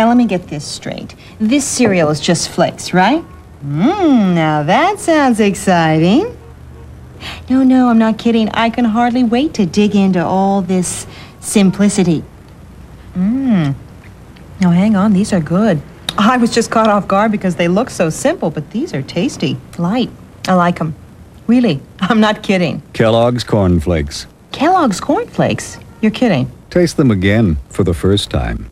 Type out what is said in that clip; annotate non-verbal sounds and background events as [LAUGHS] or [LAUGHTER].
Now let me get this straight. This cereal is just flakes, right? Mmm, now that sounds exciting. No, no, I'm not kidding. I can hardly wait to dig into all this simplicity. Mmm. Now hang on, these are good. I was just caught off guard because they look so simple, but these are tasty. Light. I like them. Really, [LAUGHS] I'm not kidding. Kellogg's Corn Flakes. Kellogg's Corn Flakes? You're kidding. Taste them again for the first time.